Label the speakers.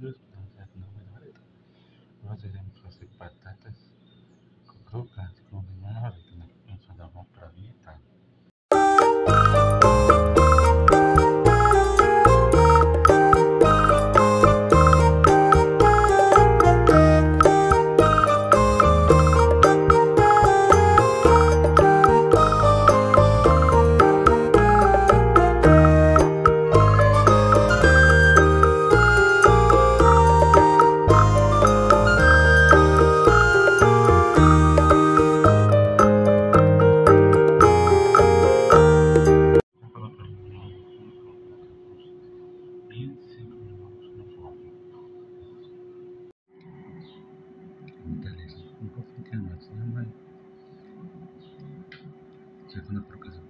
Speaker 1: Vamos a hacer, no, patatas con. gente sempre irmãos no foco. Detalhes, um pouco mais, não vai? Já quando a procura